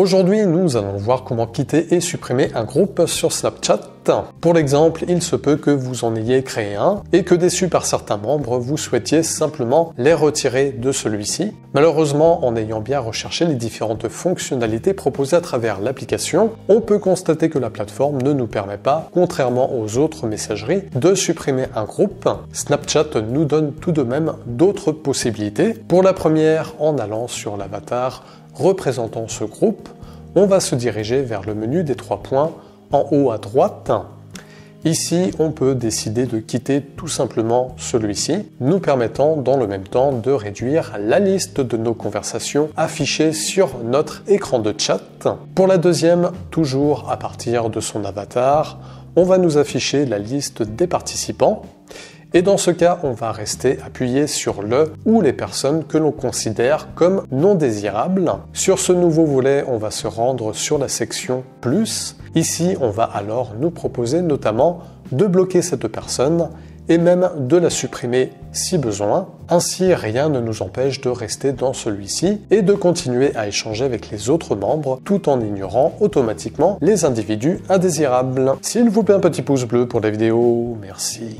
Aujourd'hui, nous allons voir comment quitter et supprimer un groupe sur Snapchat. Pour l'exemple, il se peut que vous en ayez créé un et que déçu par certains membres, vous souhaitiez simplement les retirer de celui-ci. Malheureusement, en ayant bien recherché les différentes fonctionnalités proposées à travers l'application, on peut constater que la plateforme ne nous permet pas, contrairement aux autres messageries, de supprimer un groupe. Snapchat nous donne tout de même d'autres possibilités. Pour la première, en allant sur l'avatar représentant ce groupe, on va se diriger vers le menu des trois points en haut à droite. Ici, on peut décider de quitter tout simplement celui-ci, nous permettant dans le même temps de réduire la liste de nos conversations affichées sur notre écran de chat. Pour la deuxième, toujours à partir de son avatar, on va nous afficher la liste des participants. Et dans ce cas, on va rester appuyé sur le ou les personnes que l'on considère comme non désirables. Sur ce nouveau volet, on va se rendre sur la section plus. Ici, on va alors nous proposer notamment de bloquer cette personne et même de la supprimer si besoin. Ainsi, rien ne nous empêche de rester dans celui-ci et de continuer à échanger avec les autres membres tout en ignorant automatiquement les individus indésirables. S'il vous plaît un petit pouce bleu pour la vidéo, merci.